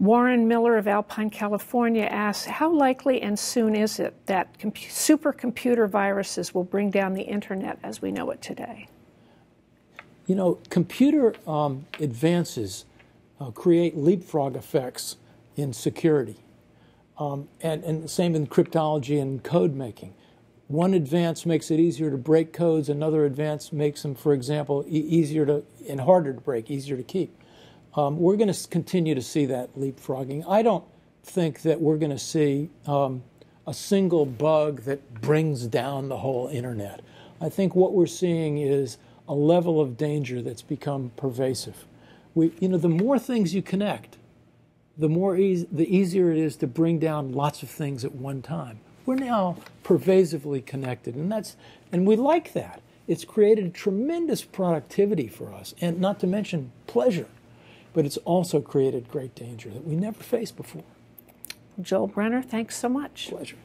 Warren Miller of Alpine, California asks How likely and soon is it that supercomputer viruses will bring down the internet as we know it today? You know, computer um, advances uh, create leapfrog effects in security, um, and, and same in cryptology and code making. One advance makes it easier to break codes, another advance makes them, for example, e easier to and harder to break, easier to keep. Um, we're going to continue to see that leapfrogging. I don't think that we're going to see um, a single bug that brings down the whole internet. I think what we're seeing is a level of danger that's become pervasive. We, you know, the more things you connect, the more the easier it is to bring down lots of things at one time. We're now pervasively connected, and that's and we like that. It's created tremendous productivity for us, and not to mention pleasure but it's also created great danger that we never faced before. Joel Brenner, thanks so much. Pleasure.